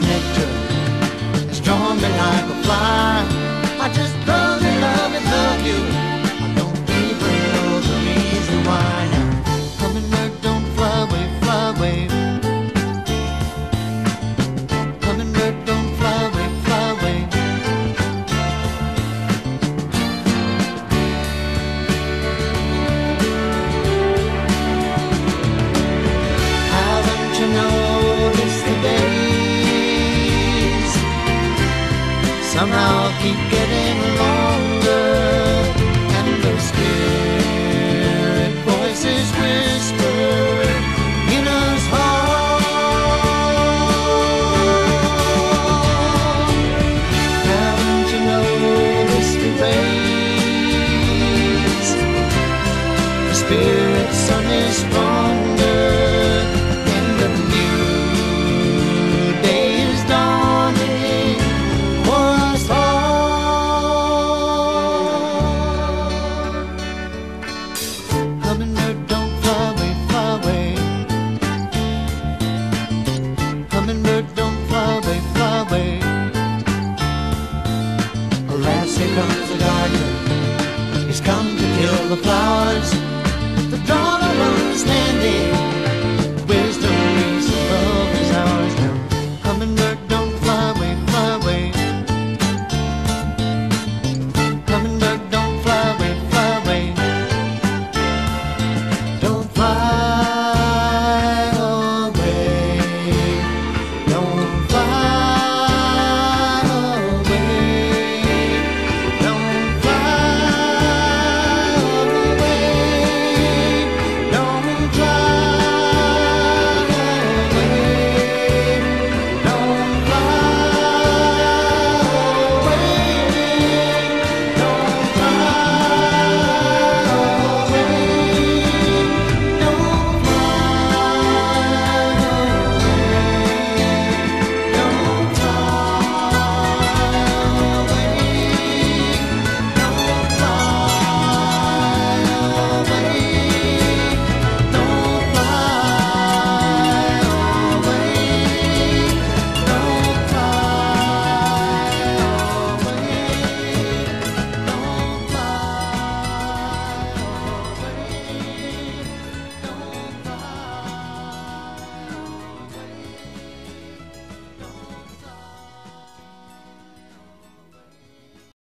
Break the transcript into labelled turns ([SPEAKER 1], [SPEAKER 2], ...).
[SPEAKER 1] nectar, it's drawn me like a fly. keep getting longer. And the spirit voices whisper in us home Haven't you noticed the rays The spirit sun is born? comes the gardener. He's come to kill the flowers.